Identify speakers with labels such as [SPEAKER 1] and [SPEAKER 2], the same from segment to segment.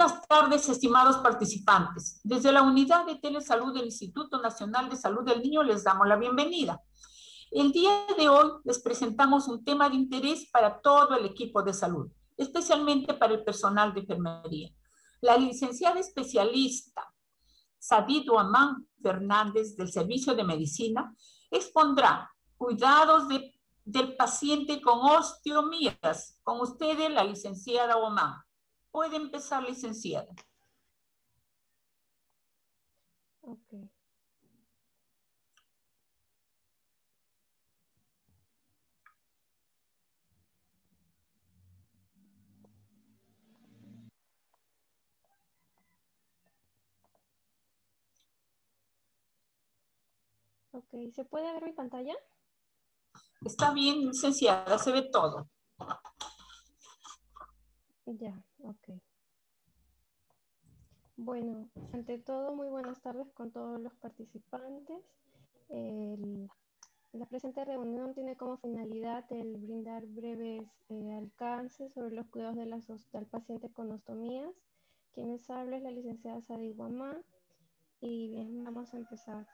[SPEAKER 1] buenas tardes, estimados participantes. Desde la unidad de telesalud del Instituto Nacional de Salud del Niño les damos la bienvenida. El día de hoy les presentamos un tema de interés para todo el equipo de salud, especialmente para el personal de enfermería. La licenciada especialista Sadid Amán Fernández del Servicio de Medicina expondrá cuidados del paciente con osteomías. Con ustedes, la licenciada Oman. Puede empezar, licenciada.
[SPEAKER 2] Ok. Ok, ¿se puede ver mi pantalla?
[SPEAKER 1] Está bien, licenciada, se ve todo.
[SPEAKER 2] Ya, ok. Bueno, ante todo, muy buenas tardes con todos los participantes. la presente reunión tiene como finalidad el brindar breves eh, alcances sobre los cuidados de la, del paciente con ostomías. Quienes habla es la licenciada Sadi Guamá. Y bien, vamos a empezar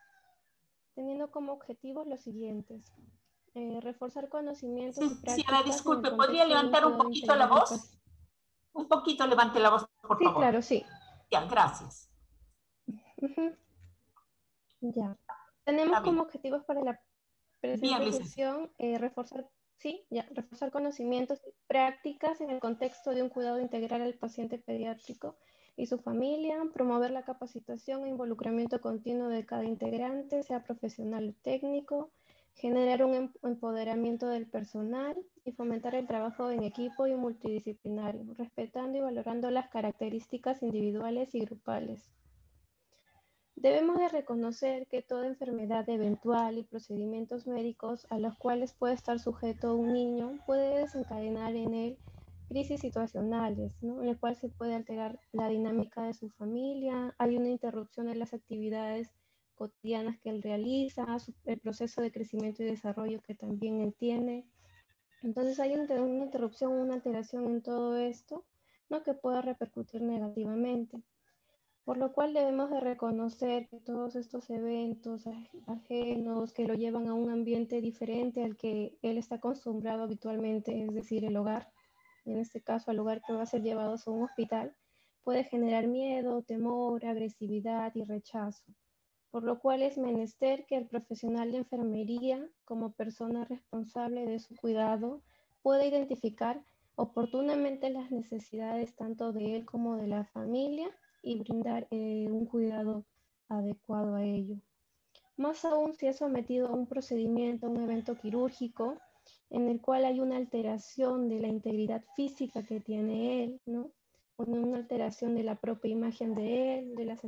[SPEAKER 2] teniendo como objetivos los siguientes. Eh, reforzar conocimientos
[SPEAKER 1] y prácticas. Sí, disculpe, ¿podría levantar un poquito la voz? Un poquito levante la voz, por favor.
[SPEAKER 2] Sí, claro, sí.
[SPEAKER 1] Ya, gracias.
[SPEAKER 2] Ya. Tenemos como objetivos para la presentación eh, reforzar, sí, ya, reforzar conocimientos y prácticas en el contexto de un cuidado integral al paciente pediátrico y su familia, promover la capacitación e involucramiento continuo de cada integrante, sea profesional o técnico, generar un em-, empoderamiento del personal y fomentar el trabajo en equipo y multidisciplinario, respetando y valorando las características individuales y grupales. Debemos de reconocer que toda enfermedad eventual y procedimientos médicos a los cuales puede estar sujeto un niño puede desencadenar en él crisis situacionales, en el cual se puede alterar la dinámica de su familia, hay una interrupción en las actividades cotidianas que él realiza, el proceso de crecimiento y desarrollo que también él tiene. Entonces hay una, interrupción, una alteración en todo esto, ¿no? que pueda repercutir negativamente. Por lo cual debemos de reconocer que todos estos eventos ajenos que lo llevan a un ambiente diferente al que él está acostumbrado habitualmente, es decir, el hogar, en este caso al lugar que va a ser llevado a un hospital, puede generar miedo, temor, agresividad y rechazo, por lo cual es menester que el profesional de enfermería, como persona responsable de su cuidado, pueda identificar oportunamente las necesidades tanto de él como de la familia y brindar eh, un cuidado adecuado a ello. Más aún si es sometido a un procedimiento, un evento quirúrgico, en el cual hay una alteración de la integridad física que tiene él, ¿no? Una alteración de la propia imagen de él, de las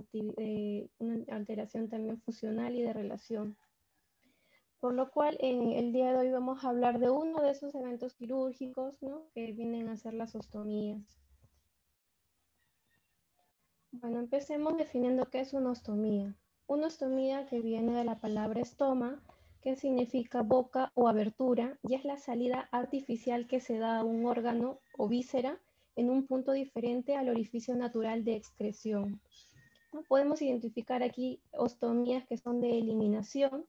[SPEAKER 2] una alteración también funcional y de relación. Por lo cual, en el día de hoy vamos a hablar de uno de esos eventos quirúrgicos, ¿no? Que vienen a ser las ostomías. Bueno, empecemos definiendo qué es una ostomía. Una ostomía que viene de la palabra estoma, que significa boca o abertura, y es la salida artificial que se da a un órgano o víscera en un punto diferente al orificio natural de excreción. Podemos identificar aquí ostomías que son de eliminación,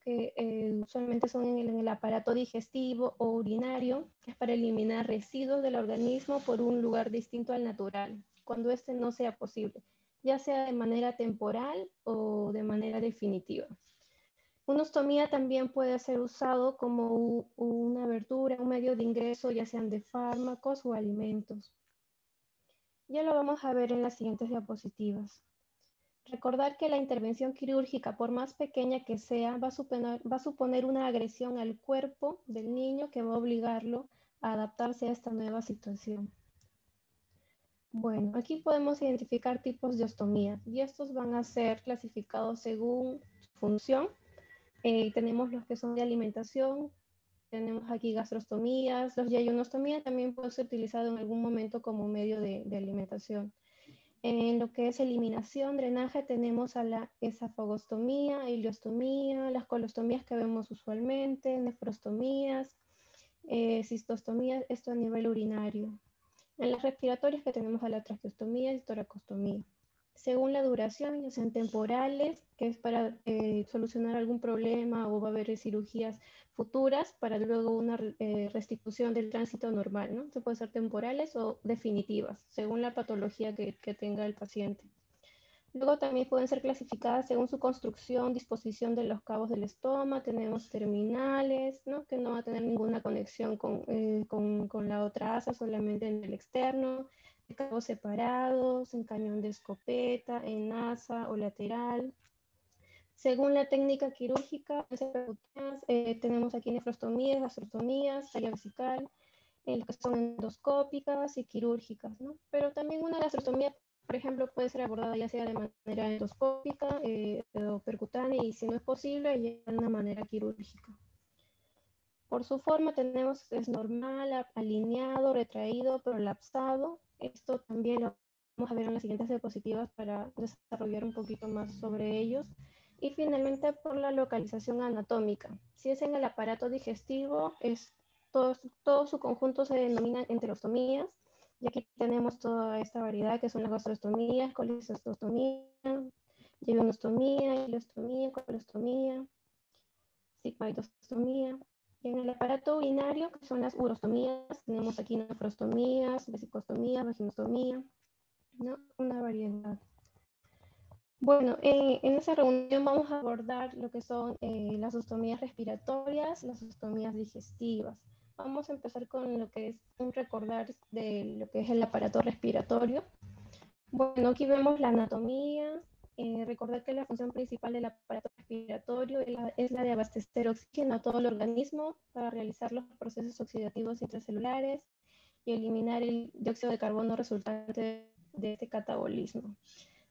[SPEAKER 2] que eh, usualmente son en el, en el, aparato digestivo o urinario, que es para eliminar residuos del organismo por un lugar distinto al natural, cuando este no sea posible, ya sea de manera temporal o de manera definitiva. Una ostomía también puede ser usado como una abertura, un medio de ingreso, ya sean de fármacos o alimentos. Ya lo vamos a ver en las siguientes diapositivas. Recordar que la intervención quirúrgica, por más pequeña que sea, va a, suponer, va a suponer una agresión al cuerpo del niño que va a obligarlo a adaptarse a esta nueva situación. Bueno, aquí podemos identificar tipos de ostomía y estos van a ser clasificados según función eh, tenemos los que son de alimentación, tenemos aquí gastrostomías, los yayunostomías también puede ser utilizado en algún momento como medio de, alimentación. En lo que es eliminación, drenaje, tenemos a la esafagostomía, iliostomía, las colostomías que vemos usualmente, nefrostomías, eh, cistostomías, esto a nivel urinario. En las respiratorias que tenemos a la traqueostomía y toracostomía. Según la duración, ya sean temporales, que es para eh, solucionar algún problema o va a haber cirugías futuras para luego una eh, restitución del tránsito normal, ¿no? Se puede ser temporales o definitivas, según la patología que, que tenga el paciente. Luego también pueden ser clasificadas según su construcción, disposición de los cabos del estómago. Tenemos terminales, ¿no? que no va a tener ninguna conexión con, eh, con, con, la otra asa, solamente en el externo. Cabos separados, en cañón de escopeta, en asa o lateral. Según la técnica quirúrgica, eh, tenemos aquí nefrostomías, gastrostomías, talla vesical, eh, que son endoscópicas y quirúrgicas. Pero también una gastrostomía por ejemplo, puede ser abordada ya sea de manera endoscópica eh, o percutánea y si no es posible, ya de una manera quirúrgica. Por su forma tenemos es normal, alineado, retraído, prolapsado. Esto también lo vamos a ver en las siguientes diapositivas para desarrollar un poquito más sobre ellos. Y finalmente por la localización anatómica. Si es en el aparato digestivo, es todo, todo su conjunto se denomina enterostomías y aquí tenemos toda esta variedad que son las gastrostomías, colicistostomía, yegonostomía, ileostomía, colostomía, sigmoidostomía. En el aparato urinario, que son las urostomías, tenemos aquí nefrostomías, vesicostomías, vaginostomía, ¿no? Una variedad. Bueno, eh, en esta reunión vamos a abordar lo que son eh, las ostomías respiratorias, las ostomías digestivas. Vamos a empezar con lo que es un recordar de lo que es el aparato respiratorio. Bueno, aquí vemos la anatomía. Eh, recordar que la función principal del aparato respiratorio es la, de abastecer oxígeno a todo el organismo para realizar los procesos oxidativos intracelulares y eliminar el dióxido de carbono resultante de este catabolismo.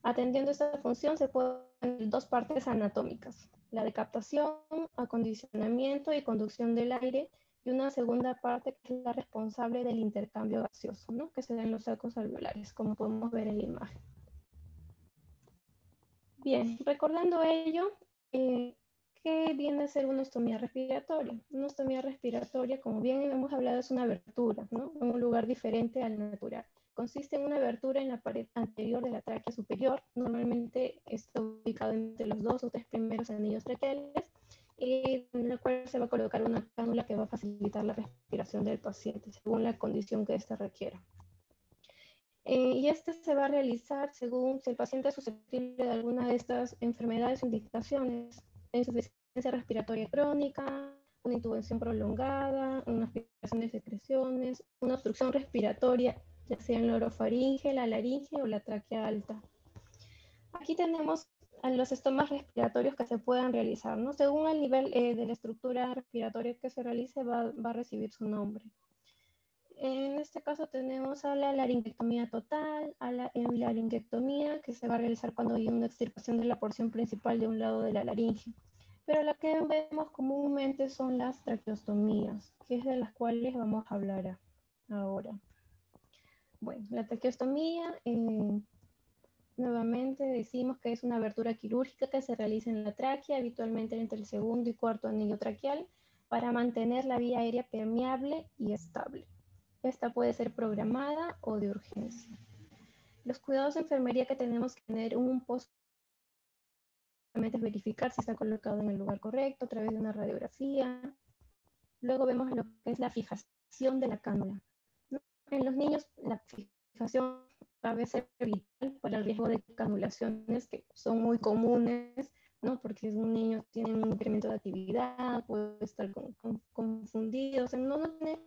[SPEAKER 2] Atendiendo esta función se pueden dos partes anatómicas, la de captación, acondicionamiento y conducción del aire y una segunda parte que es la responsable del intercambio gaseoso, ¿no? que se da en los sacos alveolares, como podemos ver en la imagen. Bien, recordando ello, eh, ¿qué viene a ser una ostomía respiratoria? Una ostomía respiratoria, como bien hemos hablado, es una abertura, ¿no? un lugar diferente al natural. Consiste en una abertura en la pared anterior de la tráquea superior, normalmente está ubicado entre los dos o tres primeros anillos traqueales, y en la cual se va a colocar una cánula que va a facilitar la respiración del paciente según la condición que éste requiera. Eh, y este se va a realizar según si el paciente es susceptible de alguna de estas enfermedades o indicaciones, insuficiencia respiratoria crónica, una intubación prolongada, una aspiración de secreciones, una obstrucción respiratoria, ya sea en la orofaringe, la laringe o la tráquea alta. Aquí tenemos a los estomas respiratorios que se puedan realizar, ¿no? Según el nivel eh, de la estructura respiratoria que se realice, va, va, a recibir su nombre. En este caso tenemos a la laringectomía total, a la laringectomía, que se va a realizar cuando hay una extirpación de la porción principal de un lado de la laringe. Pero la que vemos comúnmente son las traqueostomías, que es de las cuales vamos a hablar ahora. Bueno, la traqueostomía... Eh, Nuevamente decimos que es una abertura quirúrgica que se realiza en la tráquea, habitualmente entre el segundo y cuarto anillo traqueal, para mantener la vía aérea permeable y estable. Esta puede ser programada o de urgencia. Los cuidados de enfermería que tenemos que tener un post es verificar si está colocado en el lugar correcto a través de una radiografía. Luego vemos lo que es la fijación de la cánula. En los niños, la fijación a veces vital para el riesgo de canulaciones que son muy comunes, ¿no? Porque un niño tiene un incremento de actividad, puede estar confundido, o sea, no, tiene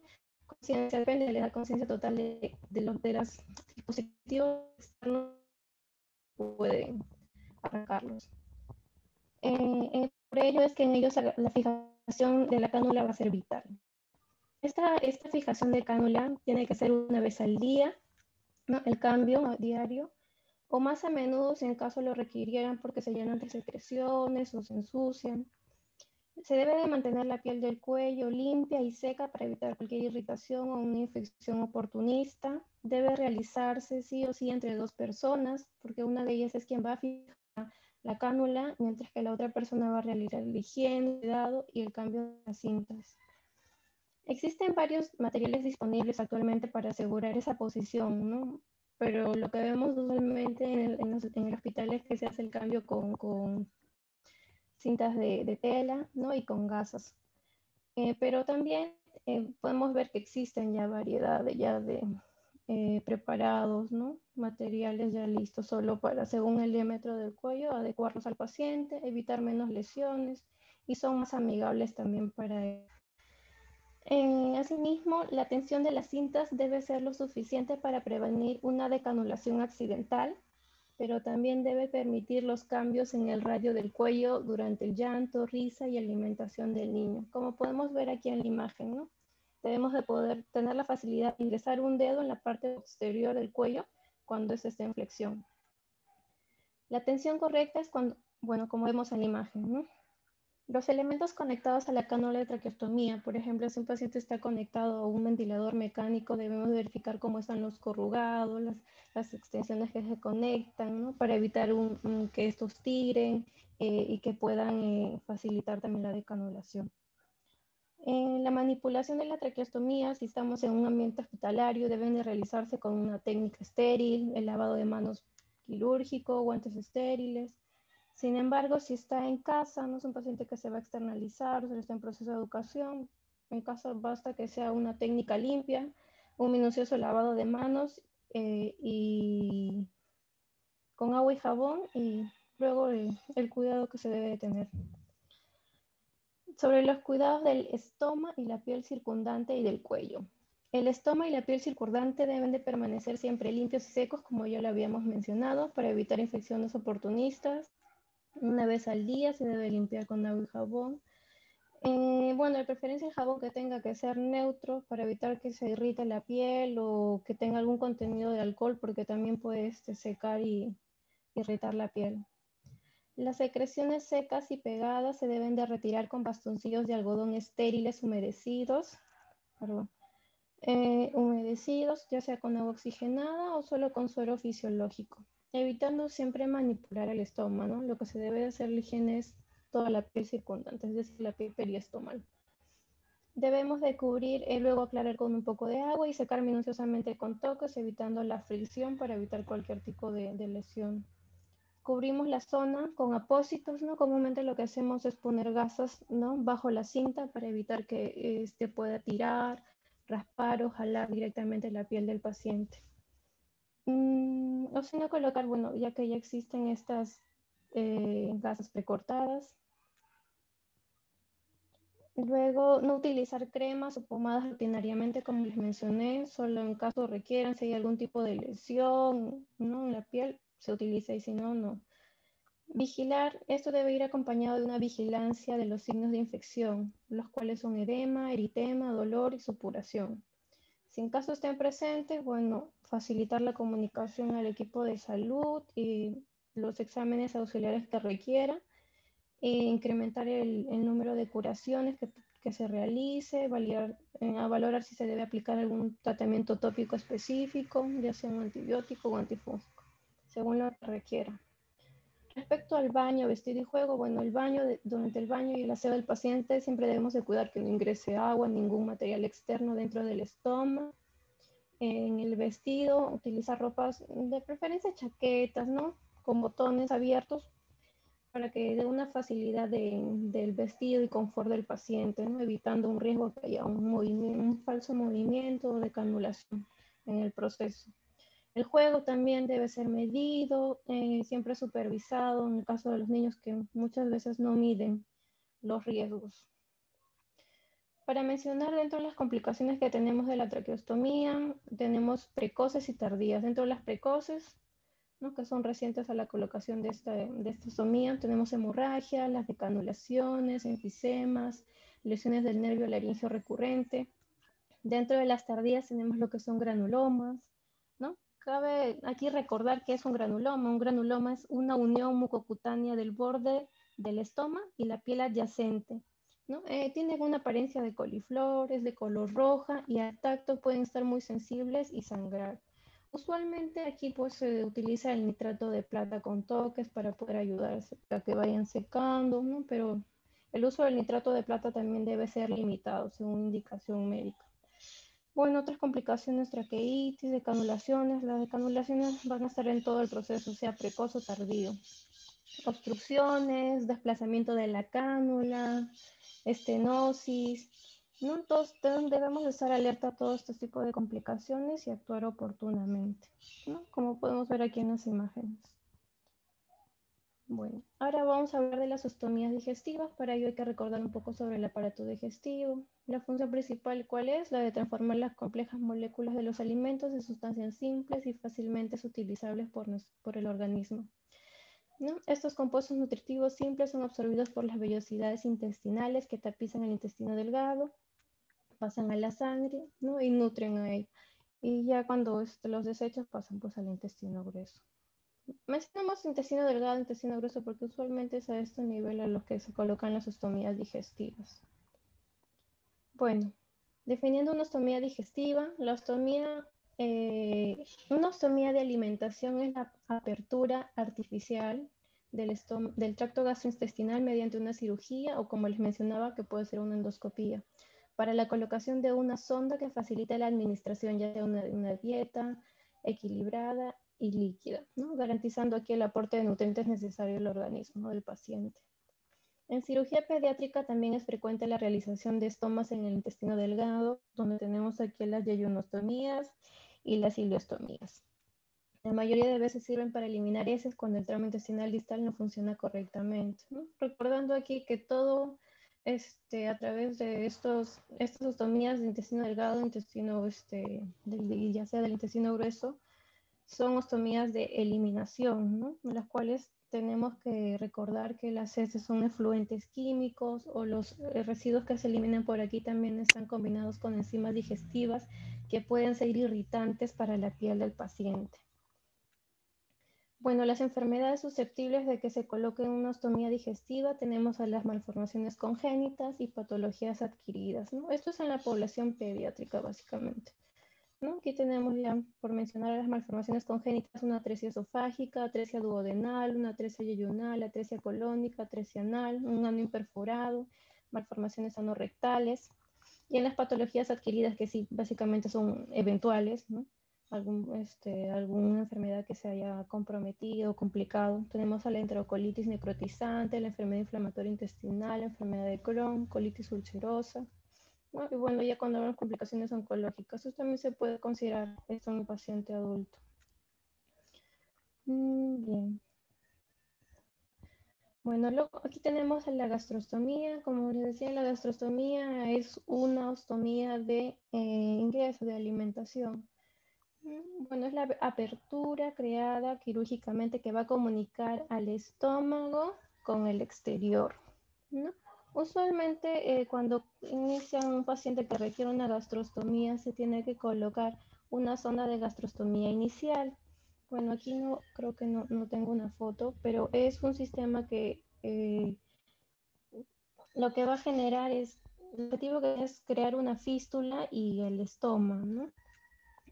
[SPEAKER 2] conciencia, depende, le da conciencia total de, de los de dispositivos externos puede arrancarlos. Eh, eh, por ello es que en ellos la fijación de la cánula va a ser vital. Esta, esta fijación de cánula tiene que ser una vez al día el cambio diario, o más a menudo si en caso lo requirieran porque se llenan de secreciones o se ensucian. Se debe de mantener la piel del cuello limpia y seca para evitar cualquier irritación o una infección oportunista. Debe realizarse sí o sí entre dos personas, porque una de ellas es quien va a fijar la cánula, mientras que la otra persona va a realizar el higiene, cuidado y el cambio de las cintas. Existen varios materiales disponibles actualmente para asegurar esa posición, ¿no? Pero lo que vemos usualmente en el, hospital es que se hace el cambio con, cintas de, tela, ¿no? Y con gasas. Eh, pero también eh, podemos ver que existen ya variedad de, ya de eh, preparados, ¿no? Materiales ya listos solo para, según el diámetro del cuello, adecuarlos al paciente, evitar menos lesiones y son más amigables también para él. Eh, asimismo, la tensión de las cintas debe ser lo suficiente para prevenir una decanulación accidental, pero también debe permitir los cambios en el radio del cuello durante el llanto, risa y alimentación del niño, como podemos ver aquí en la imagen. Debemos de poder tener la facilidad de ingresar un dedo en la parte posterior del cuello cuando es está en flexión. La tensión correcta es cuando, bueno, como vemos en la imagen, ¿no? Los elementos conectados a la cánula de traqueostomía, por ejemplo, si un paciente está conectado a un ventilador mecánico, debemos verificar cómo están los corrugados, las, extensiones que se conectan, para evitar que estos tiren eh, y que puedan eh, facilitar también la decanulación. En la manipulación de la traqueostomía, si estamos en un ambiente hospitalario, deben de realizarse con una técnica estéril, el lavado de manos quirúrgico, guantes estériles, sin embargo, si está en casa, no es un paciente que se va a externalizar, o está en proceso de educación, en casa basta que sea una técnica limpia, un minucioso lavado de manos eh, y con agua y jabón y luego el, el cuidado que se debe tener. Sobre los cuidados del estoma y la piel circundante y del cuello. El estoma y la piel circundante deben de permanecer siempre limpios y secos, como ya lo habíamos mencionado, para evitar infecciones oportunistas, una vez al día se debe limpiar con agua y jabón. Eh, bueno, de preferencia el jabón que tenga que ser neutro para evitar que se irrite la piel o que tenga algún contenido de alcohol porque también puede este, secar y irritar la piel. Las secreciones secas y pegadas se deben de retirar con bastoncillos de algodón estériles humedecidos, eh, humedecidos ya sea con agua oxigenada o solo con suero fisiológico evitando siempre manipular el estómago. Lo que se debe hacer la higiene es toda la piel circundante, es decir, la piel periestomal. Debemos de cubrir y luego aclarar con un poco de agua y secar minuciosamente con toques, evitando la fricción para evitar cualquier tipo de, lesión. Cubrimos la zona con apósitos, ¿no? Comúnmente lo que hacemos es poner gasas, ¿no? Bajo la cinta para evitar que este pueda tirar, raspar o jalar directamente la piel del paciente. Mm, o si no colocar, bueno, ya que ya existen estas eh, gasas precortadas. Luego, no utilizar cremas o pomadas rutinariamente, como les mencioné, solo en caso requieran, si hay algún tipo de lesión ¿no? en la piel, se utiliza y si no, no. Vigilar, esto debe ir acompañado de una vigilancia de los signos de infección, los cuales son edema, eritema, dolor y supuración. Si en caso estén presentes, bueno, facilitar la comunicación al equipo de salud y los exámenes auxiliares que requiera, e incrementar el, número de curaciones que, se realice, validar, eh, valorar si se debe aplicar algún tratamiento tópico específico, ya sea un antibiótico o antifúngico, según lo que requiera. Respecto al baño, vestido y juego, bueno, el baño, durante el baño y el aseo del paciente siempre debemos de cuidar que no ingrese agua, ningún material externo dentro del estómago. En el vestido, utilizar ropas, de preferencia chaquetas, ¿no? Con botones abiertos para que dé una facilidad del vestido y confort del paciente, ¿no? evitando un riesgo que haya un, un falso movimiento de canulación en el proceso. El juego también debe ser medido, eh, siempre supervisado en el caso de los niños que muchas veces no miden los riesgos. Para mencionar dentro de las complicaciones que tenemos de la traqueostomía, tenemos precoces y tardías. Dentro de las precoces, que son recientes a la colocación de esta, de esta ostomía, tenemos hemorragia, las decanulaciones, enfisemas, lesiones del nervio laringio recurrente. Dentro de las tardías tenemos lo que son granulomas, Cabe aquí recordar que es un granuloma. Un granuloma es una unión mucocutánea del borde del estómago y la piel adyacente. ¿no? Eh, tienen una apariencia de coliflores, de color roja y al tacto pueden estar muy sensibles y sangrar. Usualmente aquí pues se utiliza el nitrato de plata con toques para poder ayudar a que vayan secando, pero El uso del nitrato de plata también debe ser limitado según indicación médica. Bueno, otras complicaciones, traqueitis, decanulaciones. Las decanulaciones van a estar en todo el proceso, sea precoz o tardío. Obstrucciones, desplazamiento de la cánula, estenosis. ¿no? Todos debemos estar alerta a todo este tipo de complicaciones y actuar oportunamente, como podemos ver aquí en las imágenes. Bueno, ahora vamos a hablar de las ostomías digestivas. Para ello hay que recordar un poco sobre el aparato digestivo. La función principal, ¿cuál es? La de transformar las complejas moléculas de los alimentos en sustancias simples y fácilmente utilizables por, el organismo. Estos compuestos nutritivos simples son absorbidos por las vellosidades intestinales que tapizan el intestino delgado, pasan a la sangre y nutren a él. Y ya cuando los desechos pasan pues, al intestino grueso. Mencionamos intestino delgado, intestino grueso, porque usualmente es a este nivel a los que se colocan las ostomías digestivas. Bueno, definiendo una ostomía digestiva, la ostomía, eh, una ostomía de alimentación es la apertura artificial del, del tracto gastrointestinal mediante una cirugía o como les mencionaba que puede ser una endoscopía para la colocación de una sonda que facilite la administración ya de una dieta equilibrada y líquida, garantizando aquí el aporte de nutrientes necesarios al organismo del paciente. En cirugía pediátrica también es frecuente la realización de estomas en el intestino delgado, donde tenemos aquí las yeyunostomías y las ileostomías. La mayoría de veces sirven para eliminar heces cuando el tramo intestinal distal no funciona correctamente. Recordando aquí que todo este, a través de estos, estas ostomías de intestino delgado, intestino, este, ya sea del intestino grueso, son ostomías de eliminación, ¿no? en las cuales tenemos que recordar que las heces son efluentes químicos o los eh, residuos que se eliminan por aquí también están combinados con enzimas digestivas que pueden ser irritantes para la piel del paciente. Bueno, las enfermedades susceptibles de que se coloque una ostomía digestiva tenemos a las malformaciones congénitas y patologías adquiridas. ¿no? Esto es en la población pediátrica básicamente. Aquí tenemos ya, por mencionar las malformaciones congénitas, una atresia esofágica, atresia duodenal, una atresia yeyunal, atresia colónica, atresia anal, un ano imperforado, malformaciones anorrectales. Y en las patologías adquiridas, que sí, básicamente son eventuales, Algún, este, alguna enfermedad que se haya comprometido, complicado. Tenemos a la enterocolitis necrotizante, la enfermedad inflamatoria intestinal, la enfermedad de Crohn, colitis ulcerosa, y bueno, ya cuando hablamos complicaciones oncológicas, eso también se puede considerar esto un paciente adulto. Mm, bien. Bueno, aquí tenemos la gastrostomía. Como les decía, la gastrostomía es una ostomía de eh, ingreso de alimentación. Mm, bueno, es la apertura creada quirúrgicamente que va a comunicar al estómago con el exterior. ¿no? Usualmente eh, cuando inicia un paciente que requiere una gastrostomía se tiene que colocar una zona de gastrostomía inicial. Bueno, aquí no creo que no, tengo una foto, pero es un sistema que eh, lo que va a generar es, el objetivo es crear una fístula y el estómago,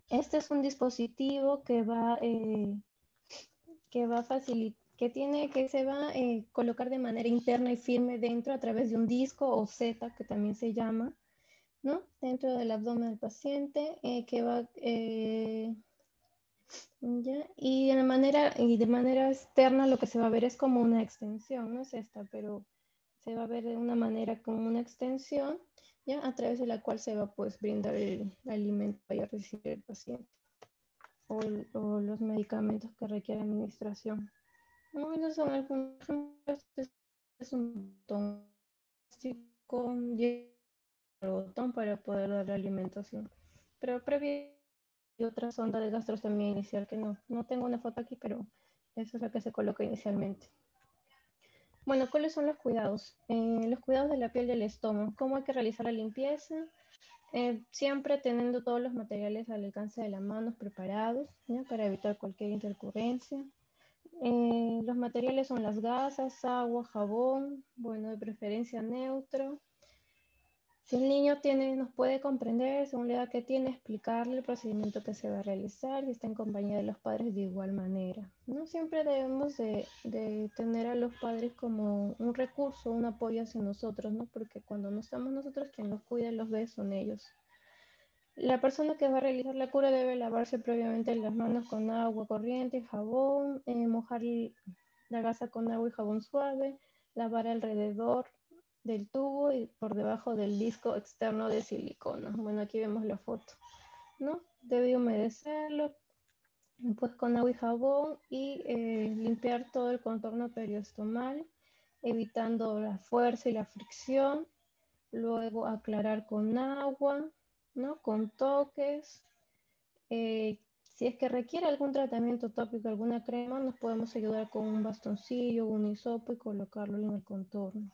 [SPEAKER 2] Este es un dispositivo que va, eh, que va a facilitar que tiene que se va a eh, colocar de manera interna y firme dentro a través de un disco o Z, que también se llama, ¿no? Dentro del abdomen del paciente, eh, que va, eh, Y, de manera, y de manera externa lo que se va a ver es como una extensión, no es esta, pero se va a ver de una manera como una extensión, ¿ya? A través de la cual se va pues brindar el alimento a recibir el paciente o, o los medicamentos que requiere administración. No, esos son algunos ejemplos. Es un botón y botón para poder dar la alimentación. Pero previo y otra sonda de gastrostomía inicial que no, no tengo una foto aquí, pero eso es la que se coloca inicialmente. Bueno, ¿cuáles son los cuidados? Eh, los cuidados de la piel del estómago. ¿Cómo hay que realizar la limpieza? Eh, siempre teniendo todos los materiales al alcance de las manos preparados para evitar cualquier intercurrencia. Eh, los materiales son las gasas, agua, jabón, bueno, de preferencia neutro. Si el niño tiene, nos puede comprender, según la edad que tiene, explicarle el procedimiento que se va a realizar y está en compañía de los padres de igual manera. No siempre debemos de, tener a los padres como un recurso, un apoyo hacia nosotros, ¿no? Porque cuando no estamos nosotros, quien los cuida los ve son ellos. La persona que va a realizar la cura debe lavarse previamente las manos con agua corriente, jabón, eh, mojar la gasa con agua y jabón suave, lavar alrededor del tubo y por debajo del disco externo de silicona. Bueno, aquí vemos la foto, ¿no? Debe humedecerlo, pues con agua y jabón y eh, limpiar todo el contorno periostomal, evitando la fuerza y la fricción. Luego aclarar con agua, ¿no? Con toques. Eh, si es que requiere algún tratamiento tópico, alguna crema, nos podemos ayudar con un bastoncillo, un hisopo y colocarlo en el contorno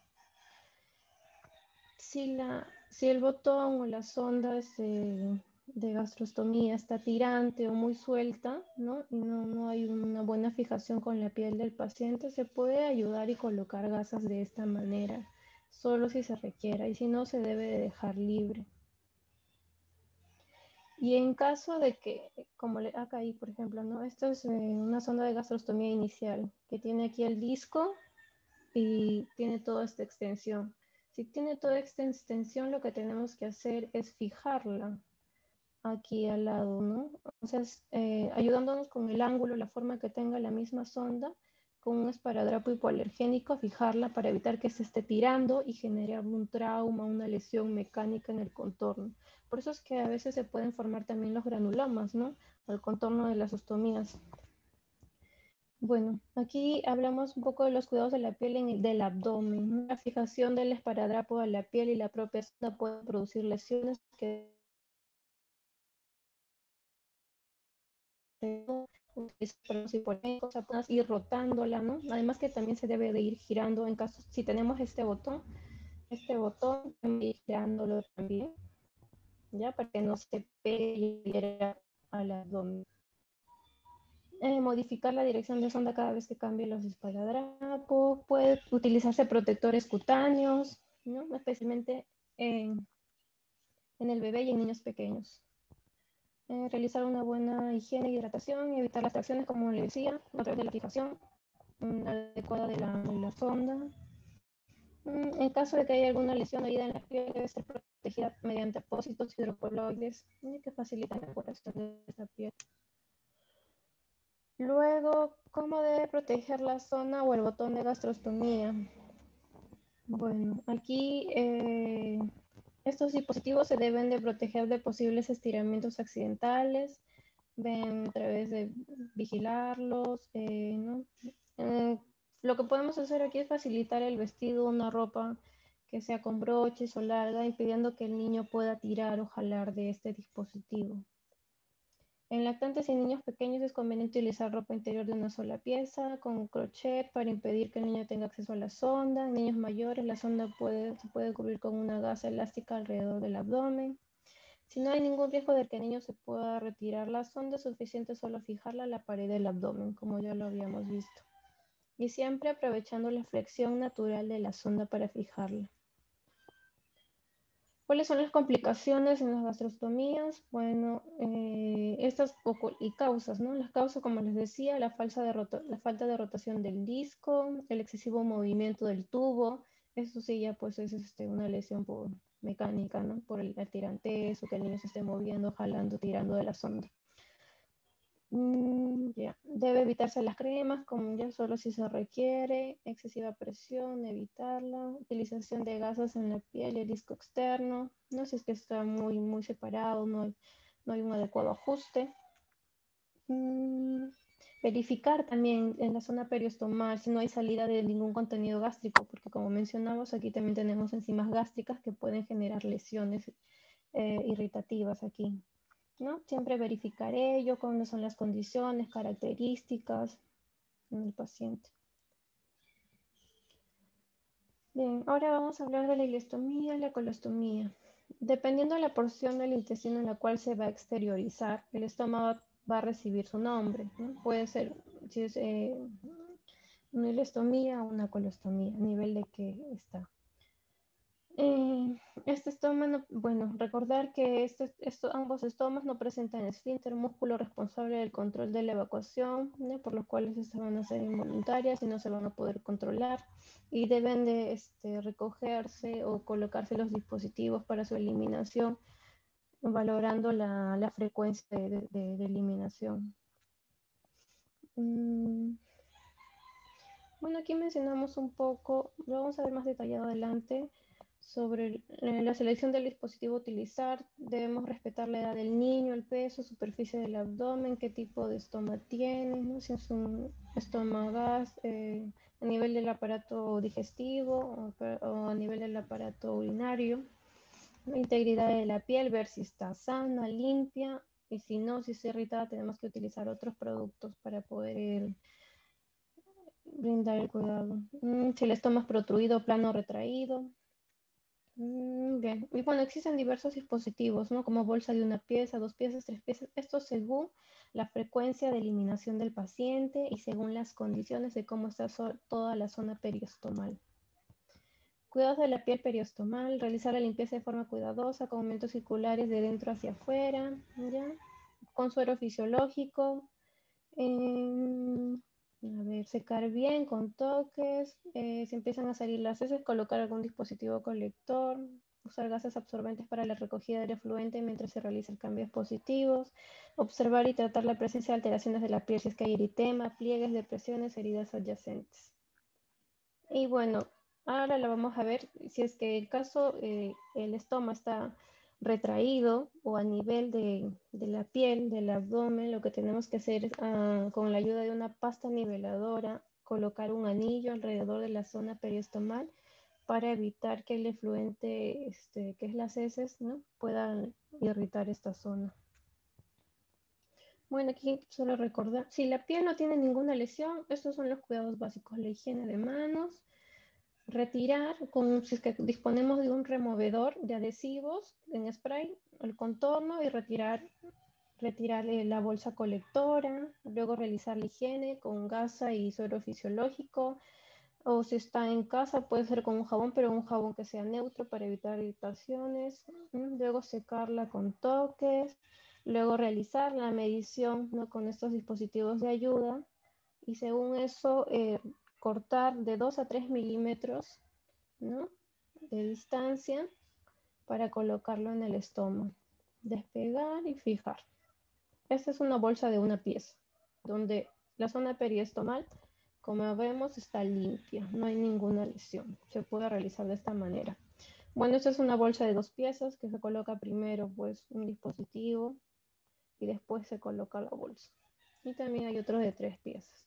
[SPEAKER 2] si, la, si el botón o la sonda de, de, gastrostomía está tirante o muy suelta, ¿no? Y no, no, hay una buena fijación con la piel del paciente, se puede ayudar y colocar gasas de esta manera, solo si se requiera, y si no, se debe de dejar libre. Y en caso de que, como acá ahí, por ejemplo, ¿no? Esto es eh, una sonda de gastrostomía inicial, que tiene aquí el disco y tiene toda esta extensión. Si tiene toda esta extensión, lo que tenemos que hacer es fijarla aquí al lado, ¿no? Entonces, eh, ayudándonos con el ángulo, la forma que tenga la misma sonda, con un esparadrapo hipoalergénico, fijarla para evitar que se esté tirando y generar un trauma, una lesión mecánica en el contorno. Por eso es que a veces se pueden formar también los granulomas, ¿no? Al contorno de las ostomías. Bueno, aquí hablamos un poco de los cuidados de la piel el, del abdomen. La fijación del esparadrapo a la piel y la propia sonda puede producir lesiones que ir rotándola, ¿no? Además que también se debe de ir girando en caso, si tenemos este botón, este botón, ir girándolo también, ¿ya? Para que no se pegue al abdomen. Eh, modificar la dirección de sonda cada vez que cambie los esparadrapos, puede utilizarse protectores cutáneos, ¿no? especialmente en, en, el bebé y en niños pequeños. Eh, realizar una buena higiene y hidratación y evitar las tracciones, como le decía, a través de la fijación mm, adecuada de la, de la sonda. Mm, en caso de que haya alguna lesión o herida en la piel, debe ser protegida mediante apósitos hidrocoloides que facilitan la curación de esta piel. Luego, ¿cómo debe proteger la zona o el botón de gastrostomía? Bueno, aquí eh, estos dispositivos se deben de proteger de posibles estiramientos accidentales, ven a través de vigilarlos. Eh, eh, lo que podemos hacer aquí es facilitar el vestido, una ropa que sea con broches o larga, impidiendo que el niño pueda tirar o jalar de este dispositivo. En lactantes y niños pequeños es conveniente utilizar ropa interior de una sola pieza con crochet para impedir que el niño tenga acceso a la sonda. En niños mayores la sonda puede, se puede cubrir con una gasa elástica alrededor del abdomen. Si no hay ningún riesgo de que el niño se pueda retirar la sonda, es suficiente solo fijarla a la pared del abdomen, como ya lo habíamos visto. Y siempre aprovechando la flexión natural de la sonda para fijarla. ¿Cuáles son las complicaciones en las gastrostomías? Bueno, eh, estas y causas, ¿no? Las causas, como les decía, la, falsa de la falta de rotación del disco, el excesivo movimiento del tubo, eso sí ya pues es este, una lesión por mecánica, ¿no? Por el, el tirantez o que el niño se esté moviendo, jalando, tirando de la sonda. Mm, Debe evitarse las cremas, como ya solo si se requiere, excesiva presión, evitarla, utilización de gasas en la piel y el disco externo, no si es que está muy, muy separado, no hay, no hay un adecuado ajuste. Mm, verificar también en la zona periostomal si no hay salida de ningún contenido gástrico, porque como mencionamos, aquí también tenemos enzimas gástricas que pueden generar lesiones eh, irritativas aquí. ¿No? Siempre verificar ello, cuáles son las condiciones, características en el paciente. Bien, ahora vamos a hablar de la ileostomía y la colostomía. Dependiendo de la porción del intestino en la cual se va a exteriorizar, el estómago va a recibir su nombre. Puede ser, eh, una ileostomía o una colostomía, a nivel de que está. Eh, este estoma, bueno, recordar que este, ambos estomas no presentan esfínter, músculo responsable del control de la evacuación, por lo cual estas van a ser involuntarias y no se van a poder controlar y deben de este, recogerse o colocarse los dispositivos para su eliminación, valorando la, frecuencia de, eliminación. Mm. Bueno, aquí mencionamos un poco, lo vamos a ver más detallado adelante, sobre eh, la selección del dispositivo a utilizar. Debemos respetar la edad del niño, el peso, superficie del abdomen, qué tipo de estoma tiene, si es un estómago gas, eh, a nivel del aparato digestivo o, a nivel del aparato urinario. La integridad de la piel, ver si está sana, limpia, y si no, si está irritada, tenemos que utilizar otros productos para poder brindar el cuidado. Mm, si el estómago es protruido, plano retraído, Mm, bien, y bueno, existen diversos dispositivos, ¿no? Como bolsa de una pieza, dos piezas, tres piezas, esto según la frecuencia de eliminación del paciente y según las condiciones de cómo está toda la zona periostomal. Cuidados de la piel periostomal, realizar la limpieza de forma cuidadosa con aumentos circulares de dentro hacia afuera, ¿ya? Con suero fisiológico, em, a ver, secar bien con toques. Eh, si empiezan a salir las heces, colocar algún dispositivo colector. Usar gases absorbentes para la recogida de aire mientras se realiza el cambio positivos. Observar y tratar la presencia de alteraciones de la piel si es que hay eritema, pliegues, depresiones, heridas adyacentes. Y bueno, ahora lo vamos a ver si es que el caso, eh, el estómago está retraído o a nivel de, la piel, del abdomen, lo que tenemos que hacer es, ah, con la ayuda de una pasta niveladora, colocar un anillo alrededor de la zona periostomal para evitar que el efluente, este, que es las heces, ¿no? pueda irritar esta zona. Bueno, aquí solo recordar, si la piel no tiene ninguna lesión, estos son los cuidados básicos, la higiene de manos, retirar, con, si es que disponemos de un removedor de adhesivos en spray, el contorno y retirar, retirar la bolsa colectora, luego realizar la higiene con gasa y suero fisiológico, o si está en casa puede ser con un jabón, pero un jabón que sea neutro para evitar irritaciones, luego secarla con toques, luego realizar la medición ¿no? con estos dispositivos de ayuda. Y según eso eh, cortar de 2 a 3 milímetros de distancia para colocarlo en el estómago. Despegar y fijar. Esta es una bolsa de una pieza, donde la zona periestomal, como vemos, está limpia, no hay ninguna lesión. Se puede realizar de esta manera. Bueno, esta es una bolsa de dos piezas que se coloca primero pues un dispositivo y después se coloca la bolsa. Y también hay otros de tres piezas.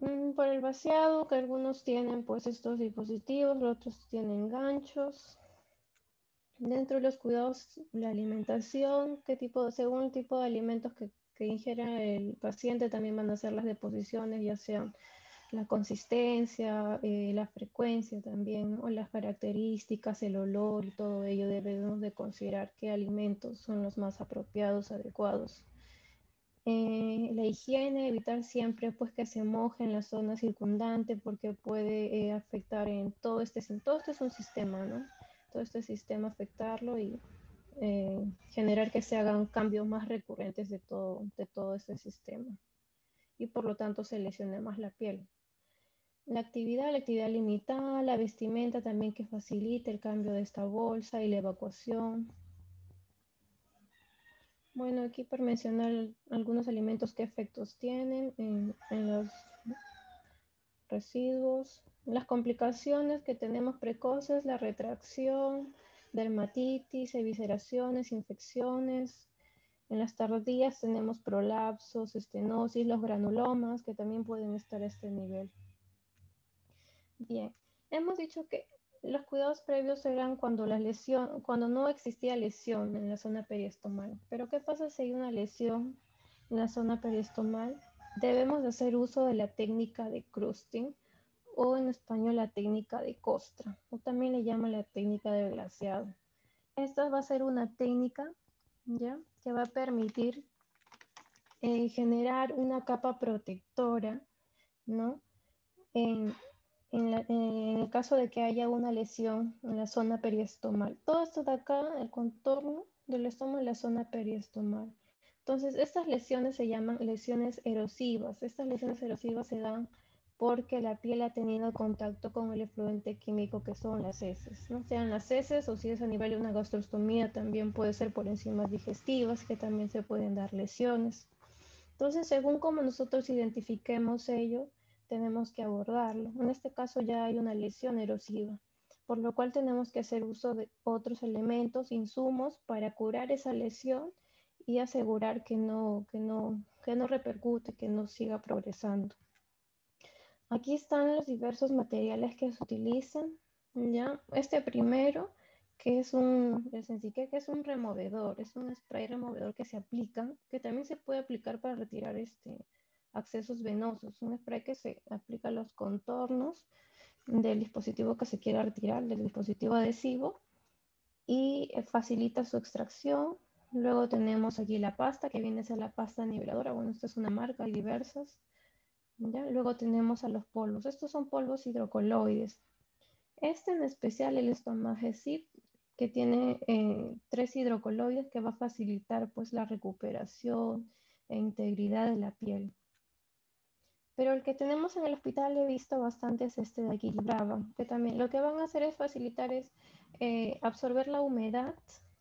[SPEAKER 2] Mm, por el vaciado, que algunos tienen pues estos dispositivos, otros tienen ganchos. Dentro de los cuidados, la alimentación, qué tipo, según el tipo de alimentos que, que ingiera el paciente, también van a ser las deposiciones, ya sean la consistencia, eh, la frecuencia también, o las características, el olor y todo ello, debemos de considerar qué alimentos son los más apropiados, adecuados. Eh, la higiene, evitar siempre pues que se moje en la zona circundante porque puede eh, afectar en todo este, todo este es un sistema, ¿no? Todo este sistema afectarlo y eh, generar que se hagan cambios más recurrentes de todo, de todo este sistema y por lo tanto se lesione más la piel. La actividad, la actividad limitada, la vestimenta también que facilite el cambio de esta bolsa y la evacuación, bueno, aquí por mencionar algunos alimentos, qué efectos tienen en, los residuos, las complicaciones que tenemos precoces, la retracción, dermatitis, evisceraciones, infecciones. En las tardías tenemos prolapsos, estenosis, los granulomas que también pueden estar a este nivel. Bien, hemos dicho que los cuidados previos eran cuando, la lesión, cuando no existía lesión en la zona periostomal. Pero ¿qué pasa si hay una lesión en la zona periostomal? Debemos hacer uso de la técnica de crusting o en español la técnica de costra o también le llaman la técnica de glaseado. Esta va a ser una técnica ¿ya? que va a permitir eh, generar una capa protectora ¿no? en, en, el caso de que haya una lesión en la zona periestomal. Todo esto de acá, el contorno del estómago en la zona periestomal. Entonces, estas lesiones se llaman lesiones erosivas. Estas lesiones erosivas se dan porque la piel ha tenido contacto con el efluente químico que son las heces, ¿no? sean las heces o si es a nivel de una gastrostomía también puede ser por enzimas digestivas que también se pueden dar lesiones. Entonces, según cómo nosotros identifiquemos ello, tenemos que abordarlo. En este caso ya hay una lesión erosiva, por lo cual tenemos que hacer uso de otros elementos, insumos para curar esa lesión y asegurar que no, que no, que no repercute, que no siga progresando. Aquí están los diversos materiales que se utilizan. ¿ya? Este primero, que es un, que es un removedor, es un spray removedor que se aplica, que también se puede aplicar para retirar este, accesos venosos. Un spray que se aplica a los contornos del dispositivo que se quiera retirar, del dispositivo adhesivo, y eh, facilita su extracción. Luego tenemos aquí la pasta, que viene a ser la pasta niveladora. Bueno, esta es una marca, hay diversas. Luego tenemos a los polvos. Estos son polvos hidrocoloides. Este en especial, el estomagecip, que tiene eh, tres hidrocoloides que va a facilitar pues la recuperación e integridad de la piel. Pero el que tenemos en el hospital he visto bastante es este de aquí, Brava, que también lo que van a hacer es facilitar es eh, absorber la humedad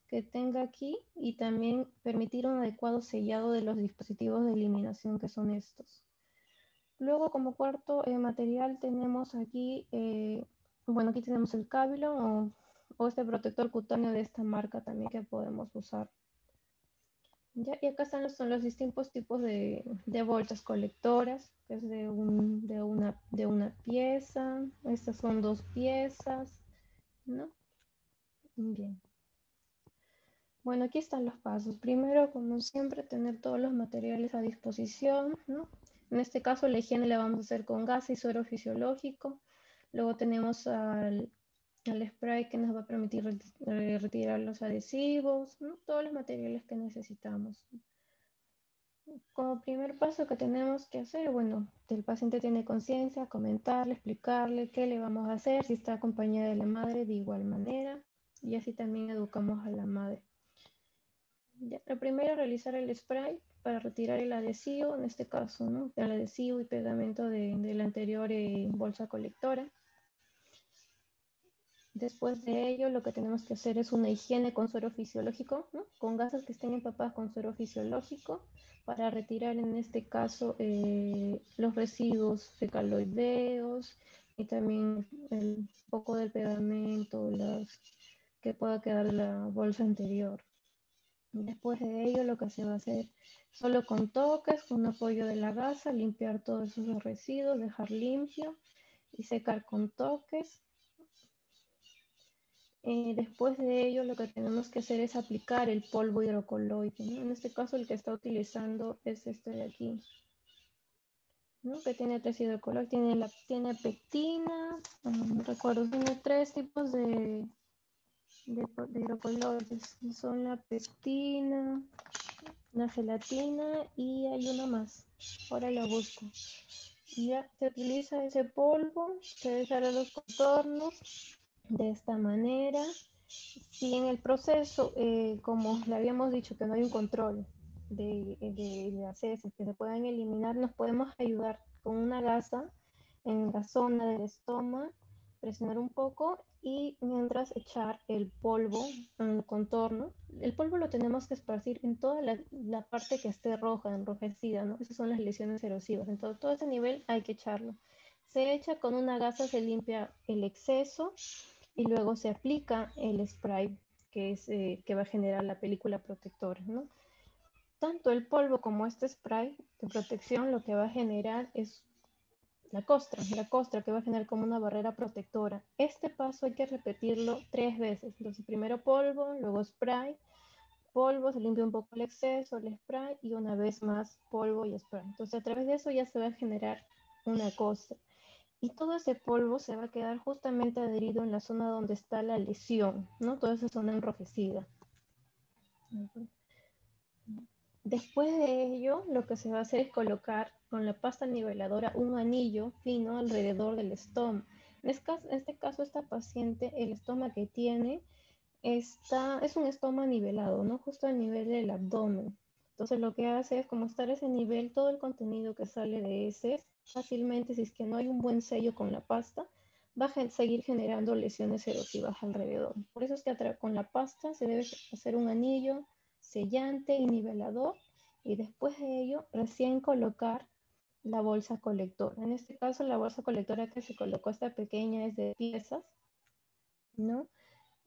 [SPEAKER 2] que tenga aquí y también permitir un adecuado sellado de los dispositivos de eliminación que son estos. Luego, como cuarto eh, material, tenemos aquí, eh, bueno, aquí tenemos el cábilo o, este protector cutáneo de esta marca también que podemos usar. ¿Ya? Y acá están los, son los distintos tipos de, bolsas colectoras, que es de, una, de una pieza. Estas son dos piezas, ¿no? Bien. Bueno, aquí están los pasos. Primero, como siempre, tener todos los materiales a disposición, ¿no? En este caso la higiene la vamos a hacer con gas y suero fisiológico. Luego tenemos al, spray que nos va a permitir retirar los adhesivos, todos los materiales que necesitamos. Como primer paso que tenemos que hacer, bueno, el paciente tiene conciencia, comentarle, explicarle qué le vamos a hacer, si está acompañada de la madre de igual manera, y así también educamos a la madre. Ya, lo primero, realizar el spray para retirar el adhesivo, en este caso, ¿no? el adhesivo y pegamento de, la anterior eh, bolsa colectora. Después de ello, lo que tenemos que hacer es una higiene con suero fisiológico, con gasas que estén empapadas con suero fisiológico, para retirar en este caso eh, los residuos fecaloideos y también el poco del pegamento las, que pueda quedar la bolsa anterior. Después de ello, lo que se va a hacer solo con toques, con apoyo de la gasa, limpiar todos esos residuos, dejar limpio y secar con toques. Eh, después de ello, lo que tenemos que hacer es aplicar el polvo hidrocoloide. En este caso, el que está utilizando es este de aquí. que tiene tres hidrocoloides, tiene, la, tiene pectina, recuerdo, tiene tres tipos de, de, hidrocoloides. Son la pectina, la gelatina y hay una más. Ahora la busco. Ya se utiliza ese polvo, se deshará los contornos de esta manera. Si en el proceso, eh, como le habíamos dicho, que no hay un control de, de, heces que se pueden eliminar, nos podemos ayudar con una gasa en la zona del estómago, presionar un poco y mientras echar el polvo en el contorno. El polvo lo tenemos que esparcir en toda la, la, parte que esté roja, enrojecida, ¿no? Esas son las lesiones erosivas. Entonces, todo ese nivel hay que echarlo. Se echa con una gasa, se limpia el exceso y luego se aplica el spray que, es, eh, que va a generar la película protectora. Tanto el polvo como este spray de protección lo que va a generar es la costra, la costra que va a generar como una barrera protectora. Este paso hay que repetirlo tres veces. Entonces, primero polvo, luego spray, polvo, se limpia un poco el exceso, el spray y una vez más polvo y spray. Entonces, a través de eso ya se va a generar una costra. Y todo ese polvo se va a quedar justamente adherido en la zona donde está la lesión, ¿no? Toda esa zona enrojecida. Después de ello, lo que se va a hacer es colocar con la pasta niveladora un anillo fino alrededor del estómago. En este caso, esta paciente, el estómago que tiene está, es un estómago nivelado, ¿no? Justo a nivel del abdomen. Entonces lo que hace es como estar ese nivel, todo el contenido que sale de ese, fácilmente, si es que no hay un buen sello con la pasta, va a seguir generando lesiones erosivas alrededor. Por eso es que con la pasta se debe hacer un anillo sellante y nivelador y después de ello recién colocar la bolsa colectora. En este caso la bolsa colectora que se colocó esta pequeña es de piezas, ¿no?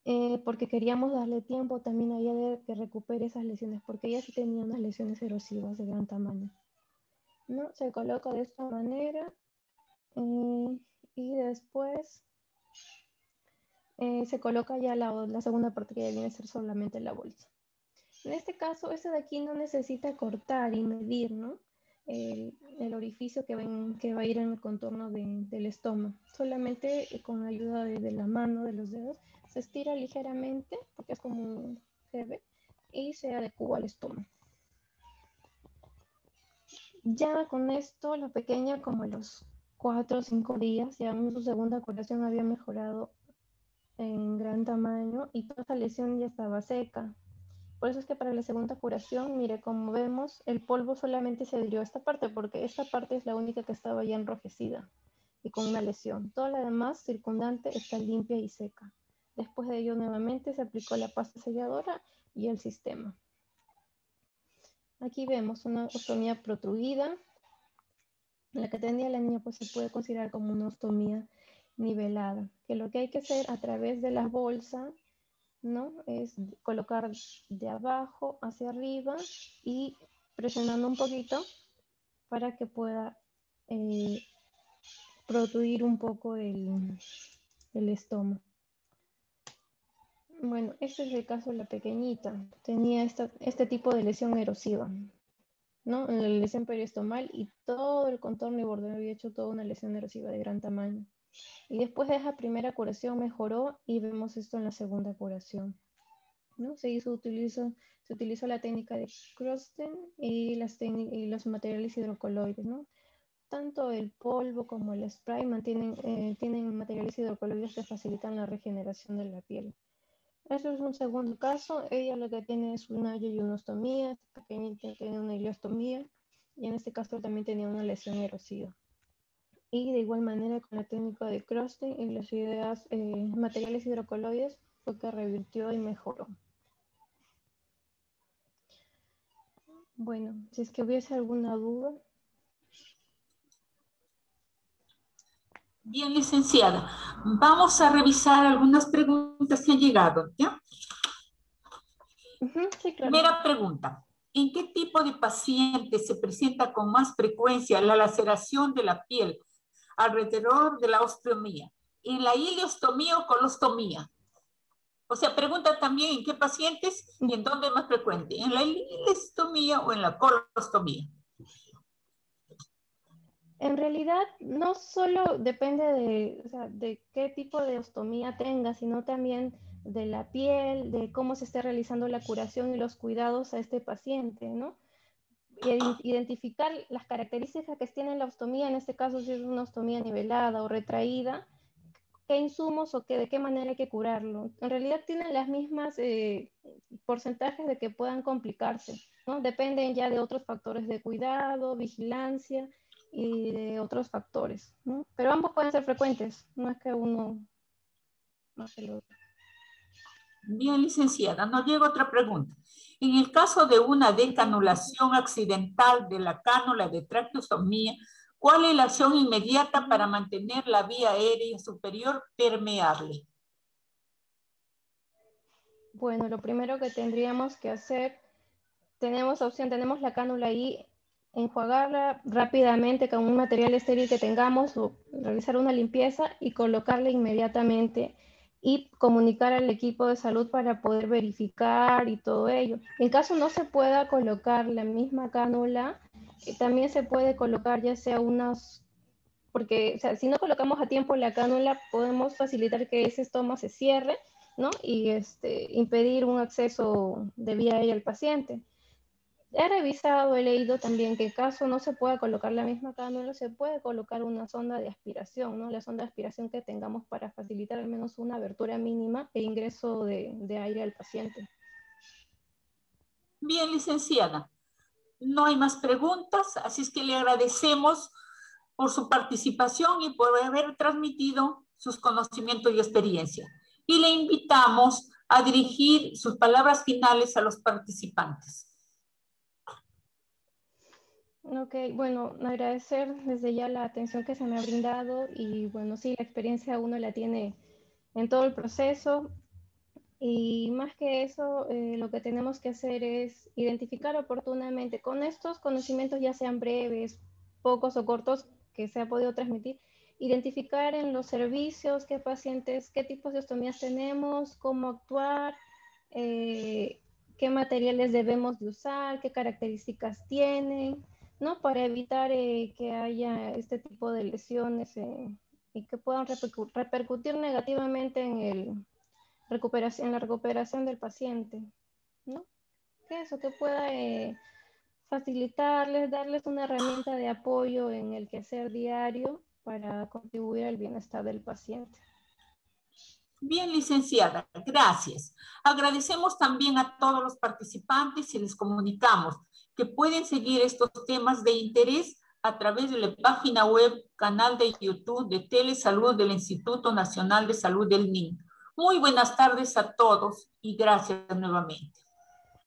[SPEAKER 2] Eh, porque queríamos darle tiempo también a ella de que recupere esas lesiones, porque ella sí tenía unas lesiones erosivas de gran tamaño. ¿no? Se coloca de esta manera eh, y después eh, se coloca ya la, la, segunda parte que ya viene a ser solamente la bolsa. En este caso, este de aquí no necesita cortar y medir, ¿no? El, el orificio que, ven, que va a ir en el contorno de, del estómago. Solamente con ayuda de, de, la mano, de los dedos, se estira ligeramente, porque es como un jefe, y se adecua al estómago. Ya con esto, la pequeña, como a los cuatro o cinco días, ya en su segunda curación había mejorado en gran tamaño y toda esa lesión ya estaba seca. Por eso es que para la segunda curación, mire, como vemos, el polvo solamente se adhirió a esta parte, porque esta parte es la única que estaba ya enrojecida y con una lesión. Toda la demás circundante está limpia y seca. Después de ello, nuevamente se aplicó la pasta selladora y el sistema. Aquí vemos una ostomía protruida. La que tenía la niña pues se puede considerar como una ostomía nivelada, que lo que hay que hacer a través de la bolsa, ¿no? Es colocar de abajo hacia arriba y presionando un poquito para que pueda eh, protruir un poco el, el estómago. Bueno, este es el caso de la pequeñita. Tenía este tipo de lesión erosiva, ¿no? La lesión periostomal y todo el contorno y borde había hecho toda una lesión erosiva de gran tamaño. Y después de esa primera curación mejoró y vemos esto en la segunda curación. ¿no? Se, hizo, utilizó, se utilizó la técnica de Crosten y, y los materiales hidrocoloides. ¿no? Tanto el polvo como el spray mantienen, eh, tienen materiales hidrocoloides que facilitan la regeneración de la piel. Eso es un segundo caso. Ella lo que tiene es una yeyunostomía, esta pequeñita tiene una iliostomía y en este caso también tenía una lesión erosiva. Y de igual manera con la técnica de Crosting y las ideas eh, materiales hidrocoloides fue que revirtió y mejoró. Bueno, si es que hubiese alguna duda.
[SPEAKER 1] Bien, licenciada. Vamos a revisar algunas preguntas que han llegado. ¿ya? Primera pregunta. ¿En qué tipo de paciente se presenta con más frecuencia la laceración de la piel alrededor de la osteomía? ¿En la ileostomía o colostomía? O sea, pregunta también en qué pacientes y en dónde es más frecuente, en la ileostomía o en la colostomía.
[SPEAKER 2] En realidad, no solo depende de, de qué tipo de ostomía tenga, sino también de la piel, de cómo se esté realizando la curación y los cuidados a este paciente, ¿no? identificar las características que tiene la ostomía, en este caso si es una ostomía nivelada o retraída, qué insumos o qué, de qué manera hay que curarlo. En realidad tienen las mismas eh, porcentajes de que puedan complicarse, ¿no? Dependen ya de otros factores de cuidado, vigilancia y de otros factores, ¿no? Pero ambos pueden ser frecuentes, no es que uno no se lo...
[SPEAKER 1] Bien, licenciada, nos llega otra pregunta. En el caso de una decanulación accidental de la cánula de traqueostomía, ¿cuál es la acción inmediata para mantener la vía aérea superior permeable?
[SPEAKER 2] Bueno, lo primero que tendríamos que hacer, tenemos opción, tenemos la cánula ahí enjuagarla rápidamente con un material estéril que tengamos o realizar una limpieza y colocarla inmediatamente y comunicar al equipo de salud para poder verificar y todo ello. En caso no se pueda colocar la misma cánula, eh, también se puede colocar ya sea unas, porque o sea, si no colocamos a tiempo la cánula, podemos facilitar que ese estómago se cierre, ¿no? Y este, impedir un acceso de vía aérea al paciente he revisado, he leído también que caso no se pueda colocar la misma cánula, se puede colocar una sonda de aspiración, ¿no? La sonda de aspiración que tengamos para facilitar al menos una abertura mínima e ingreso de, de aire al paciente.
[SPEAKER 1] Bien, licenciada. No hay más preguntas, así es que le agradecemos por su participación y por haber transmitido sus conocimientos y experiencia. Y le invitamos a dirigir sus palabras finales a los participantes.
[SPEAKER 2] Ok, bueno, agradecer desde ya la atención que se me ha brindado y bueno, sí, la experiencia uno la tiene en todo el proceso. Y más que eso, eh, lo que tenemos que hacer es identificar oportunamente con estos conocimientos, ya sean breves, pocos o cortos, que se ha podido transmitir, identificar en los servicios qué pacientes, qué tipos de ostomías tenemos, cómo actuar, eh, qué materiales debemos de usar, qué características tienen, ¿no? Para evitar eh, que haya este tipo de lesiones eh, y que puedan repercutir negativamente en, el recuperación, en la recuperación del paciente, ¿no? Que eso, que pueda facilitarles, darles una herramienta de apoyo en el quehacer diario para contribuir al bienestar del paciente.
[SPEAKER 1] Bien, licenciada, gracias. Agradecemos también a todos los participantes y les comunicamos que pueden seguir estos temas de interés a través de la página web, canal de YouTube de Telesalud del Instituto Nacional de Salud del Niño. Muy buenas tardes a todos y gracias nuevamente.